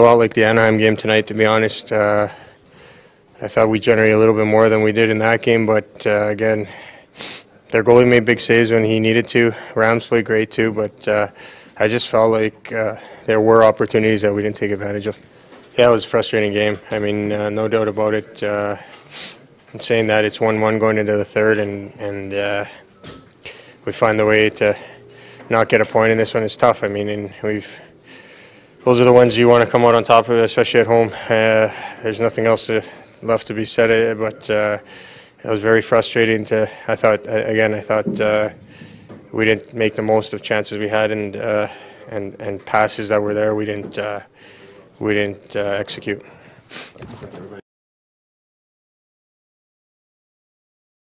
A lot like the Anaheim game tonight, to be honest. Uh, I thought we generated a little bit more than we did in that game, but uh, again, their goalie made big saves when he needed to. Ramo played great too, but uh, I just felt like uh, there were opportunities that we didn't take advantage of. Yeah, it was a frustrating game. I mean, uh, no doubt about it. Uh, I'm saying that it's 1-1 going into the third, and and uh, we find the way to not get a point in this one. It's tough. I mean, and we've those are the ones you want to come out on top of, especially at home. Uh, there's nothing else to, left to be said, uh, but uh, it was very frustrating. To I thought again, I thought uh, we didn't make the most of chances we had and uh, and and passes that were there. We didn't uh, we didn't uh, execute.